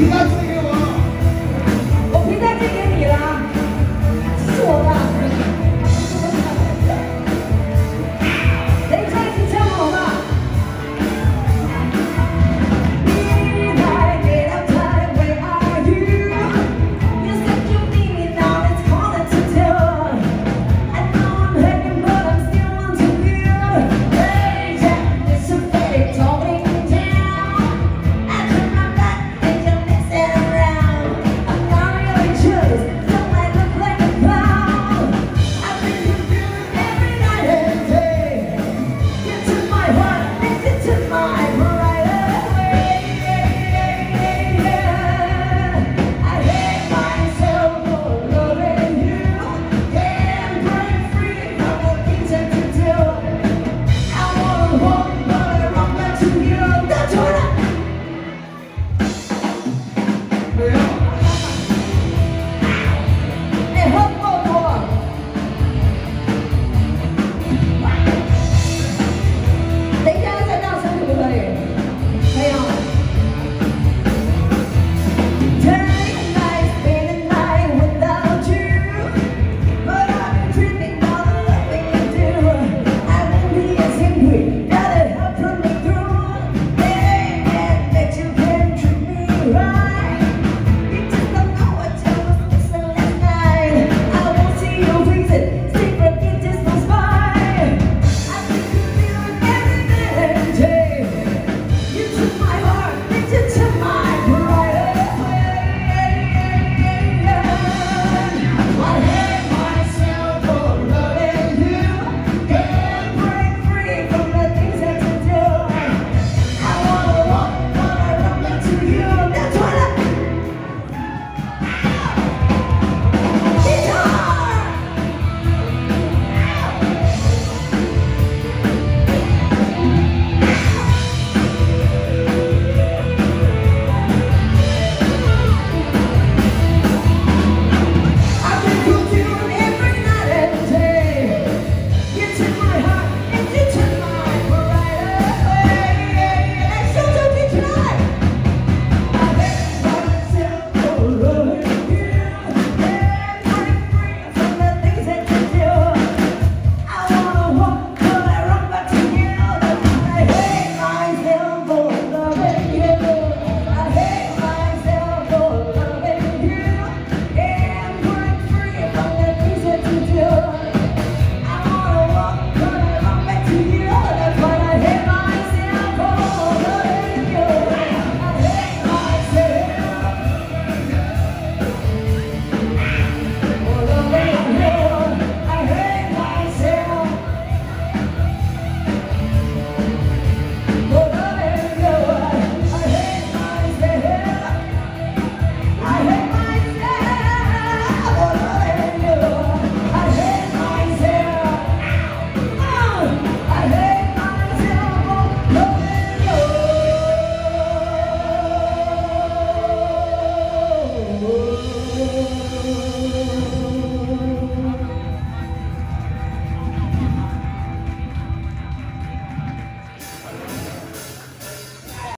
He loves me.